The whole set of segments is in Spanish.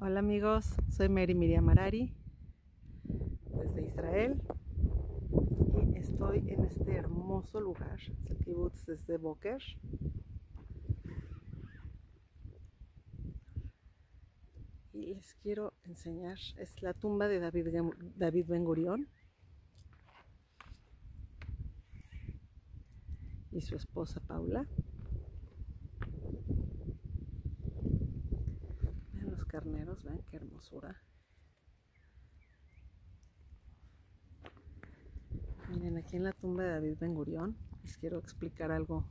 Hola amigos, soy Mary Miriam Arari desde Israel y estoy en este hermoso lugar, es el kibbutz desde Boker. Y les quiero enseñar, es la tumba de David, David Ben Gurión y su esposa Paula. Carneros, ven qué hermosura. Miren, aquí en la tumba de David Ben Gurión les quiero explicar algo.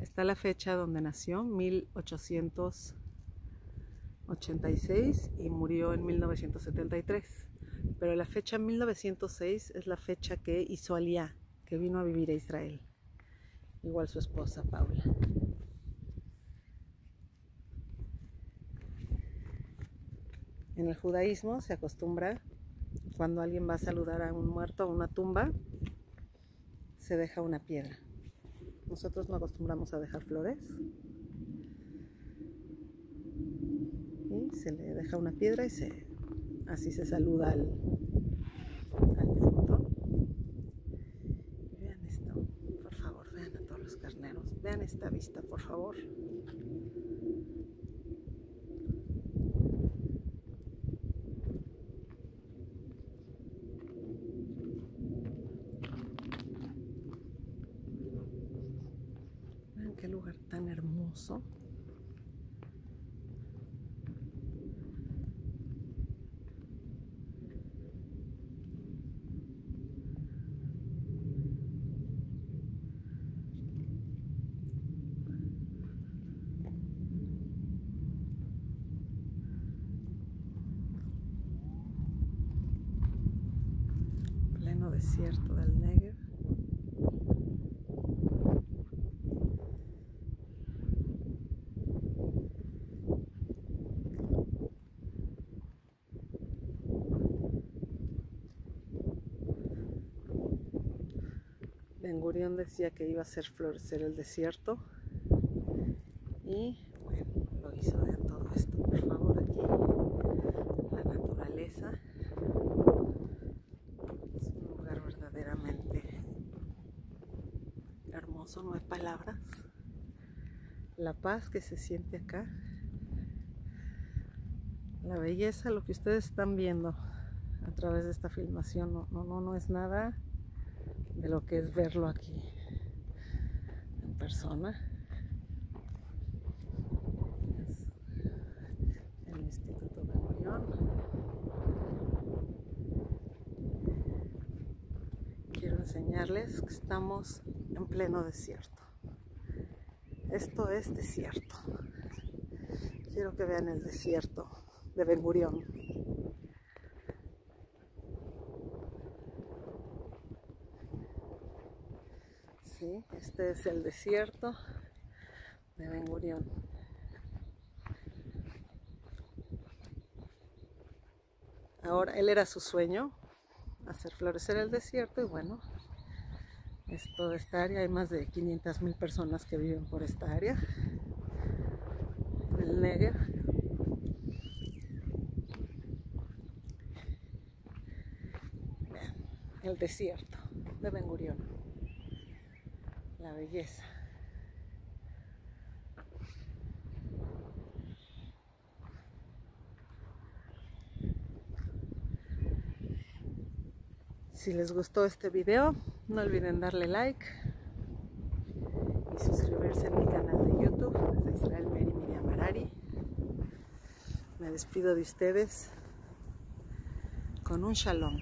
Está la fecha donde nació, 1886 y murió en 1973. Pero la fecha 1906 es la fecha que hizo Aliyah, que vino a vivir a Israel. Igual su esposa Paula. En el judaísmo se acostumbra, cuando alguien va a saludar a un muerto, a una tumba, se deja una piedra. Nosotros no acostumbramos a dejar flores. Y se le deja una piedra y se, así se saluda al, al vean esto, por favor, vean a todos los carneros. Vean esta vista, por favor. qué tan hermoso. Pleno desierto del Negev. Ben Gurión decía que iba a hacer florecer el desierto. Y bueno, lo hizo, vean todo esto, por favor, aquí la naturaleza. Es un lugar verdaderamente hermoso, no hay palabras. La paz que se siente acá. La belleza, lo que ustedes están viendo a través de esta filmación no, no, no, no es nada de lo que es verlo aquí en persona. Es el Instituto de. Quiero enseñarles que estamos en pleno desierto. Esto es desierto. Quiero que vean el desierto de Ben Gurión. Este es el desierto de Ben Gurión. Ahora, él era su sueño, hacer florecer el desierto y bueno, es toda esta área, hay más de 500 mil personas que viven por esta área, el Negev. el desierto de Ben Gurión la belleza. Si les gustó este video, no olviden darle like y suscribirse a mi canal de YouTube, desde Israel Mary Miriam. Me despido de ustedes con un shalom.